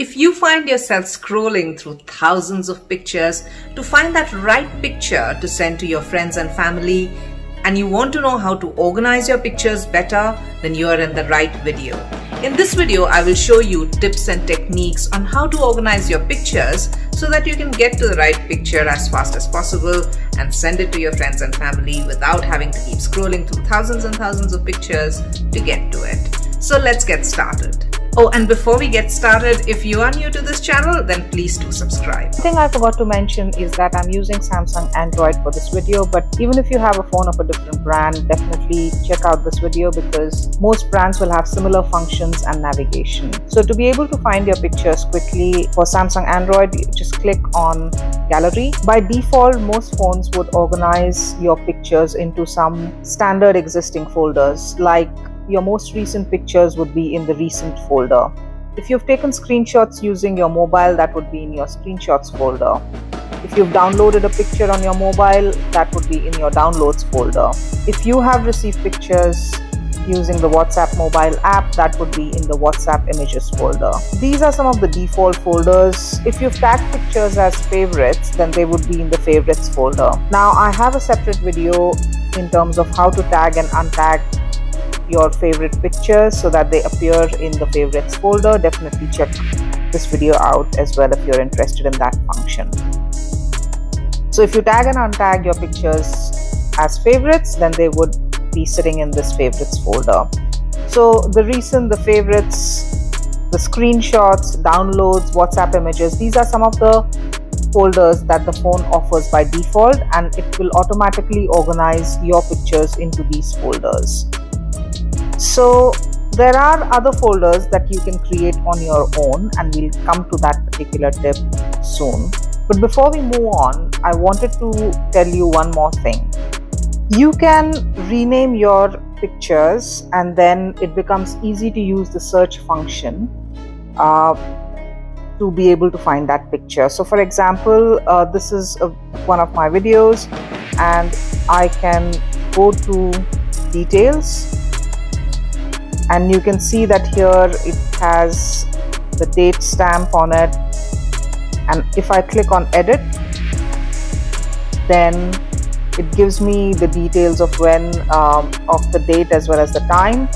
If you find yourself scrolling through thousands of pictures to find that right picture to send to your friends and family, and you want to know how to organize your pictures better, then you are in the right video. In this video, I will show you tips and techniques on how to organize your pictures so that you can get to the right picture as fast as possible and send it to your friends and family without having to keep scrolling through thousands and thousands of pictures to get to it. So let's get started. Oh, and before we get started, if you are new to this channel, then please do subscribe. The thing I forgot to mention is that I'm using Samsung Android for this video, but even if you have a phone of a different brand, definitely check out this video because most brands will have similar functions and navigation. So to be able to find your pictures quickly for Samsung Android, just click on Gallery. By default, most phones would organize your pictures into some standard existing folders like your most recent pictures would be in the recent folder. If you've taken screenshots using your mobile, that would be in your screenshots folder. If you've downloaded a picture on your mobile, that would be in your downloads folder. If you have received pictures using the WhatsApp mobile app, that would be in the WhatsApp images folder. These are some of the default folders. If you've tagged pictures as favorites, then they would be in the favorites folder. Now, I have a separate video in terms of how to tag and untag your favorite pictures so that they appear in the favorites folder. Definitely check this video out as well if you're interested in that function. So if you tag and untag your pictures as favorites then they would be sitting in this favorites folder. So the reason the favorites the screenshots downloads whatsapp images these are some of the folders that the phone offers by default and it will automatically organize your pictures into these folders so there are other folders that you can create on your own and we'll come to that particular tip soon. But before we move on, I wanted to tell you one more thing. You can rename your pictures and then it becomes easy to use the search function uh, to be able to find that picture. So for example, uh, this is a, one of my videos and I can go to details and you can see that here it has the date stamp on it. And if I click on edit then it gives me the details of when um, of the date as well as the time.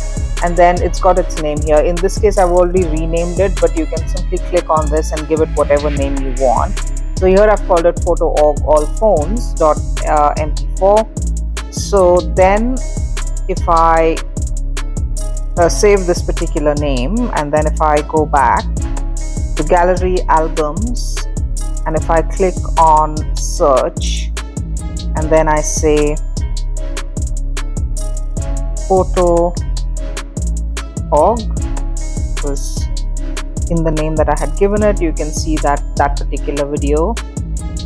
And then it's got its name here. In this case I've already renamed it but you can simply click on this and give it whatever name you want. So here I've called it photo of all phones dot uh, mp4 so then if I uh, save this particular name and then if I go back to gallery albums and if I click on search and then I say photo org was in the name that I had given it you can see that that particular video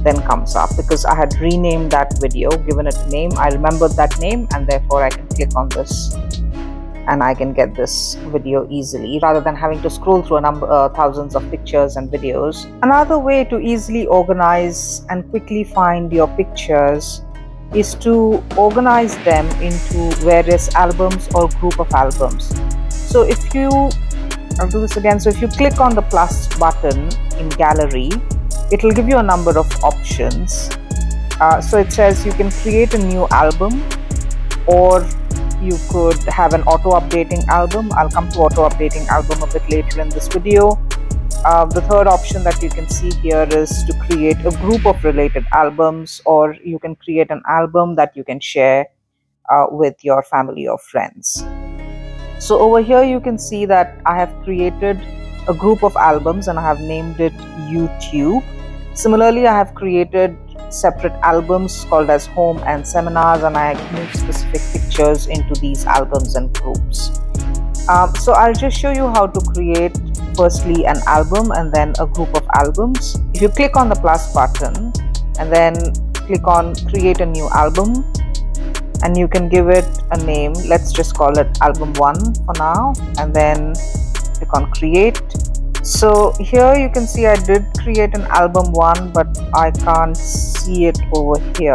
then comes up because I had renamed that video given it a name I remembered that name and therefore I can click on this and I can get this video easily rather than having to scroll through a number uh, thousands of pictures and videos. Another way to easily organize and quickly find your pictures is to organize them into various albums or group of albums. So if you I'll do this again. So if you click on the plus button in gallery, it will give you a number of options. Uh, so it says you can create a new album or you could have an auto updating album. I'll come to auto updating album a bit later in this video. Uh, the third option that you can see here is to create a group of related albums or you can create an album that you can share uh, with your family or friends. So over here you can see that i have created a group of albums and i have named it youtube. Similarly i have created separate albums called as home and seminars and I move specific pictures into these albums and groups. Um, so I'll just show you how to create firstly an album and then a group of albums. If you click on the plus button and then click on create a new album and you can give it a name let's just call it album 1 for now and then click on create so here you can see I did create an album one but I can't see it over here.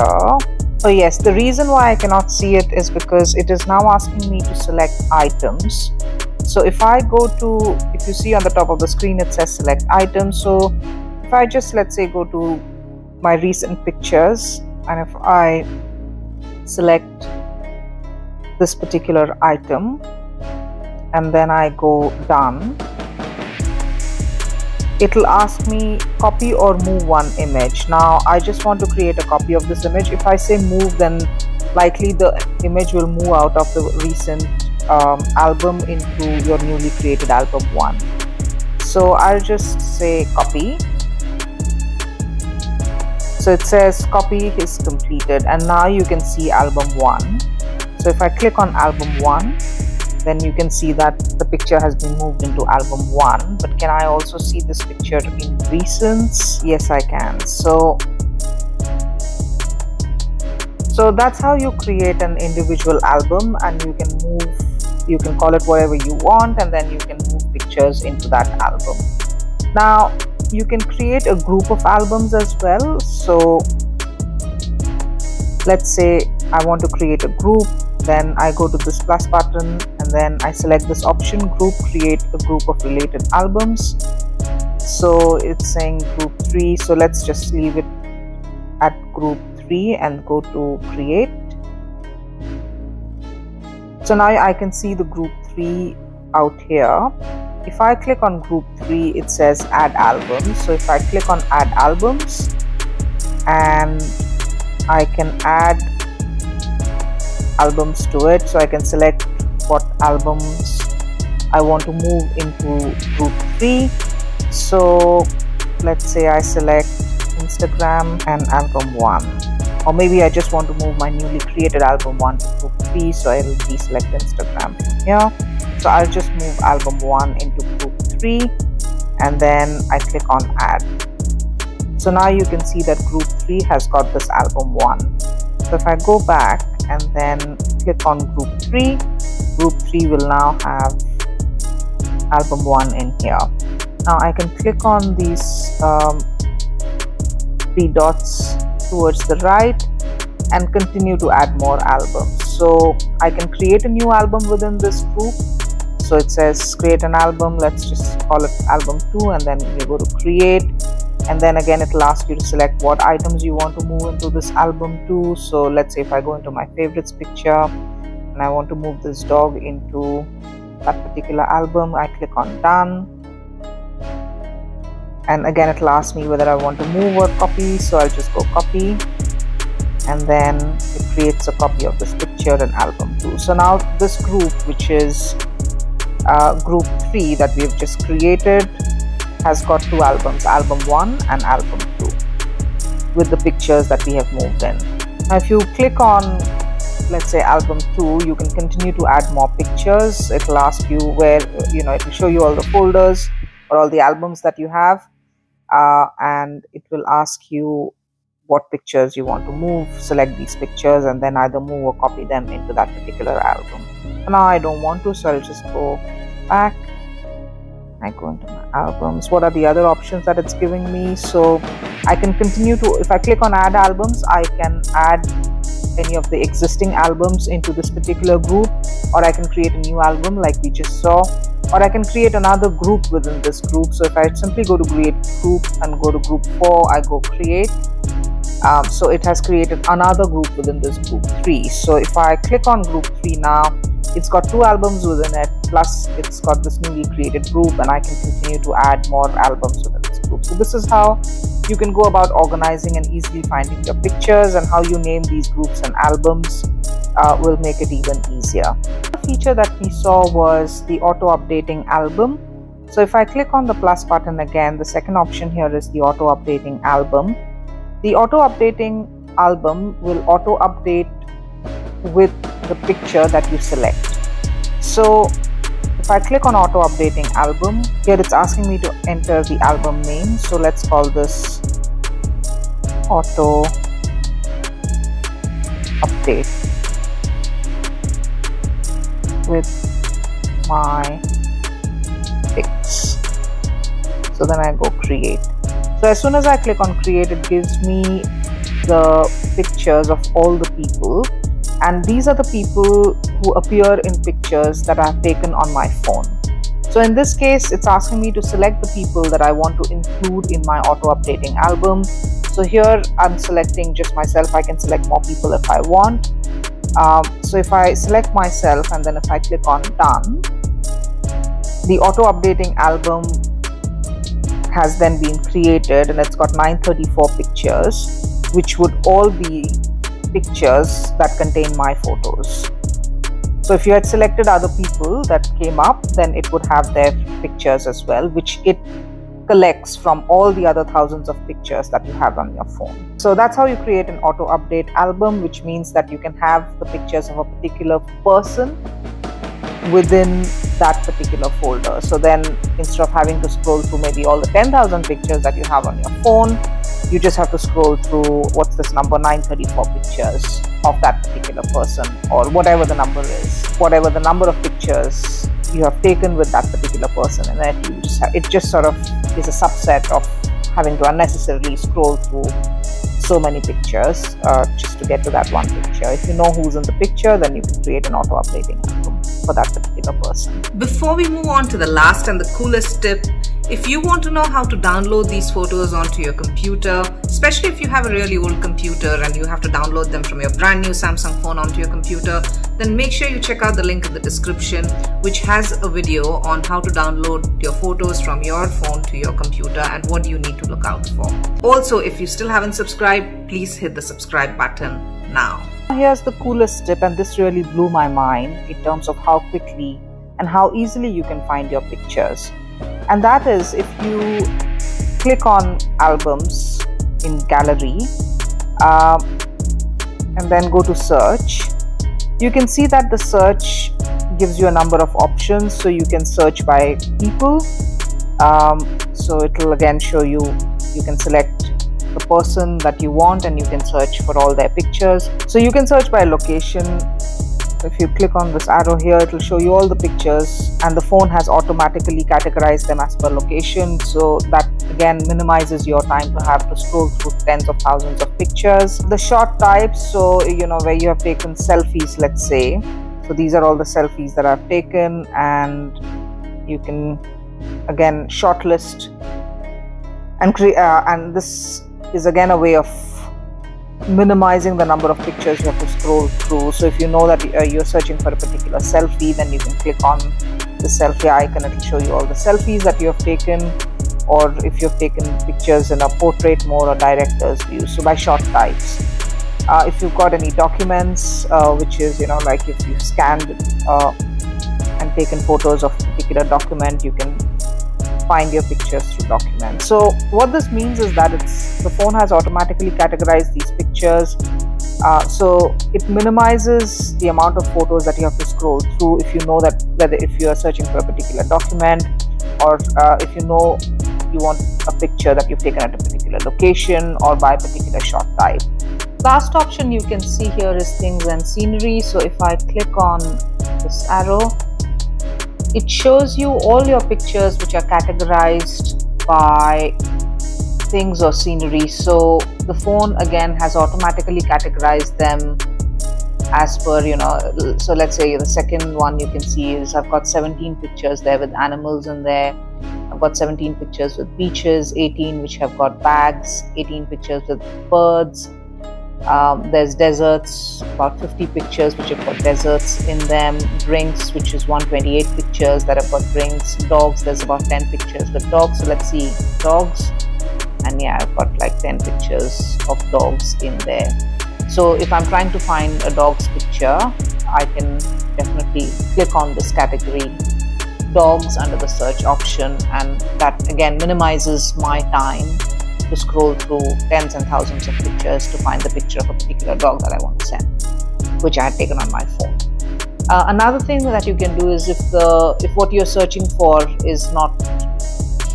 Oh yes the reason why I cannot see it is because it is now asking me to select items. So if I go to if you see on the top of the screen it says select items. So if I just let's say go to my recent pictures and if I select this particular item and then I go done it'll ask me copy or move one image. Now I just want to create a copy of this image. If I say move then likely the image will move out of the recent um, album into your newly created album one. So I'll just say copy. So it says copy is completed and now you can see album one. So if I click on album one then you can see that the picture has been moved into album 1 but can I also see this picture in recents? Yes I can. So so that's how you create an individual album and you can move you can call it whatever you want and then you can move pictures into that album. Now you can create a group of albums as well. So let's say I want to create a group then I go to this plus button then I select this option group create a group of related albums. So it's saying group 3 so let's just leave it at group 3 and go to create. So now I can see the group 3 out here. If I click on group 3 it says add albums so if I click on add albums and I can add albums to it. So I can select what albums. I want to move into group 3 so let's say I select Instagram and album 1 or maybe I just want to move my newly created album 1 to group 3 so I'll deselect Instagram. Here so I'll just move album 1 into group 3 and then I click on add. So now you can see that group 3 has got this album 1 so if I go back and then click on group 3 group 3 will now have album 1 in here. Now I can click on these um, three dots towards the right and continue to add more albums. So I can create a new album within this group. So it says create an album let's just call it album 2 and then you go to create. And then again it will ask you to select what items you want to move into this album to. So let's say if I go into my favorites picture and I want to move this dog into that particular album. I click on done. And again it will ask me whether I want to move or copy so I'll just go copy. And then it creates a copy of this picture and album 2 so now this group which is uh, group 3 that we've just created has got two albums album 1 and album 2 with the pictures that we have moved in. Now if you click on let's say album 2 you can continue to add more pictures. It will ask you where you know it will show you all the folders or all the albums that you have uh, and it will ask you what pictures you want to move select these pictures and then either move or copy them into that particular album. Now I don't want to so I'll just go back. I go into my albums. What are the other options that it's giving me? So I can continue to if I click on add albums I can add any of the existing albums into this particular group or I can create a new album like we just saw or I can create another group within this group. So if I simply go to create group and go to group 4 I go create. Um, so it has created another group within this group 3 so if I click on group 3 now it's got two albums within it plus it's got this newly created group and I can continue to add more albums within this so this is how you can go about organizing and easily finding your pictures and how you name these groups and albums uh, will make it even easier. The feature that we saw was the auto updating album. So if I click on the plus button again the second option here is the auto updating album. The auto updating album will auto update with the picture that you select. So if I click on auto updating album here it's asking me to enter the album name. So let's call this auto update with my pics so then I go create. So as soon as I click on create it gives me the pictures of all the people and these are the people who appear in pictures that I've taken on my phone. So in this case, it's asking me to select the people that I want to include in my auto updating album. So here I'm selecting just myself. I can select more people if I want. Um, so if I select myself and then if I click on done, the auto updating album has then been created and it's got 934 pictures which would all be pictures that contain my photos. So if you had selected other people that came up, then it would have their pictures as well, which it collects from all the other thousands of pictures that you have on your phone. So that's how you create an auto update album, which means that you can have the pictures of a particular person within that particular folder. So then instead of having to scroll through maybe all the 10,000 pictures that you have on your phone, you just have to scroll through what's this number 934 pictures of that particular person or whatever the number is. Whatever the number of pictures you have taken with that particular person and then you just it just sort of is a subset of having to unnecessarily scroll through so many pictures uh, just to get to that one picture. If you know who's in the picture then you can create an auto updating album for that particular person. Before we move on to the last and the coolest tip if you want to know how to download these photos onto your computer, especially if you have a really old computer and you have to download them from your brand new Samsung phone onto your computer, then make sure you check out the link in the description which has a video on how to download your photos from your phone to your computer and what you need to look out for. Also, if you still haven't subscribed, please hit the subscribe button now. Here's the coolest tip and this really blew my mind in terms of how quickly and how easily you can find your pictures and that is if you click on albums in gallery um, and then go to search. You can see that the search gives you a number of options so you can search by people. Um, so it will again show you you can select the person that you want and you can search for all their pictures. So you can search by location. If you click on this arrow here it will show you all the pictures and the phone has automatically categorized them as per location. So that again minimizes your time to have to scroll through tens of thousands of pictures. The shot types so you know where you have taken selfies let's say. So these are all the selfies that I've taken and you can again shortlist. And create uh, and this is again a way of minimizing the number of pictures you have to scroll through. So if you know that uh, you're searching for a particular selfie, then you can click on the selfie icon. It will show you all the selfies that you have taken or if you've taken pictures in a portrait mode or director's view. So by shot types. Uh, if you've got any documents, uh, which is, you know, like if you've scanned uh, and taken photos of particular document, you can find your pictures through documents. So what this means is that it's the phone has automatically categorized these pictures. Uh, so it minimizes the amount of photos that you have to scroll through if you know that whether if you are searching for a particular document or uh, if you know you want a picture that you've taken at a particular location or by a particular shot type. Last option you can see here is things and scenery. So if I click on this arrow, it shows you all your pictures which are categorized by things or scenery so the phone again has automatically categorized them as per you know so let's say the second one you can see is I've got 17 pictures there with animals in there I've got 17 pictures with beaches 18 which have got bags 18 pictures with birds um, there's deserts, about 50 pictures which have got deserts in them. Drinks, which is 128 pictures that have got drinks. Dogs, there's about 10 pictures with dogs. So let's see dogs. And yeah, I've got like 10 pictures of dogs in there. So if I'm trying to find a dog's picture, I can definitely click on this category dogs under the search option and that again minimizes my time to scroll through tens and thousands of pictures to find the picture of a particular dog that I want to send, which I had taken on my phone. Uh, another thing that you can do is if the if what you're searching for is not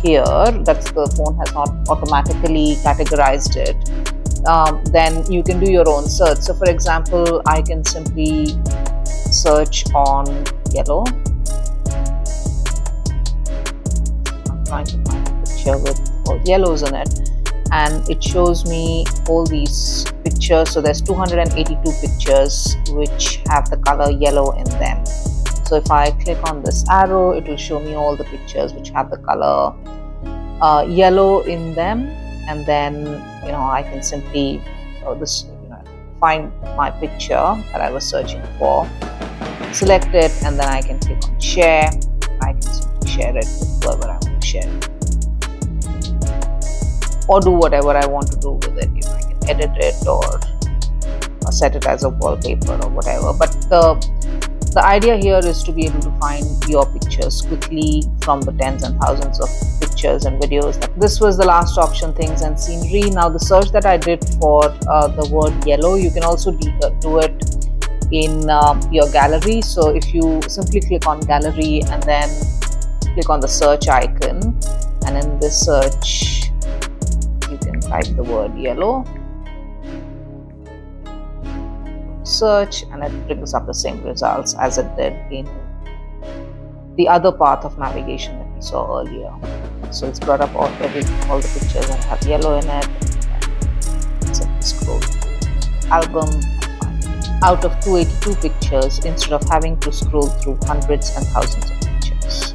here, that the phone has not automatically categorized it, um, then you can do your own search. So, for example, I can simply search on yellow. I'm trying to find a picture with all yellows in it and it shows me all these pictures so there's 282 pictures which have the color yellow in them so if I click on this arrow it will show me all the pictures which have the color uh, yellow in them and then you know I can simply this you know, find my picture that I was searching for select it and then I can click on share. I can simply share it with whoever I want to share it or do whatever I want to do with it. You know I can edit it or, or set it as a wallpaper or whatever. But the the idea here is to be able to find your pictures quickly from the tens and thousands of pictures and videos. This was the last option, things and scenery. Now the search that I did for uh, the word yellow, you can also uh, do it in uh, your gallery. So if you simply click on gallery and then click on the search icon and in this search, you can type the word yellow search and it brings up the same results as it did in the other path of navigation that we saw earlier. So it's brought up all, every, all the pictures that have yellow in it. Simply scroll album out of 282 pictures instead of having to scroll through hundreds and thousands of pictures.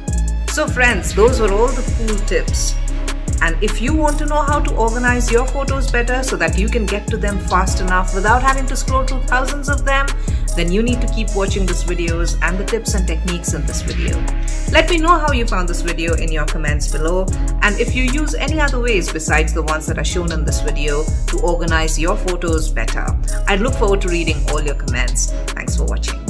So friends, those were all the cool tips and if you want to know how to organize your photos better so that you can get to them fast enough without having to scroll through thousands of them, then you need to keep watching these videos and the tips and techniques in this video. Let me know how you found this video in your comments below and if you use any other ways besides the ones that are shown in this video to organize your photos better. I look forward to reading all your comments. Thanks for watching.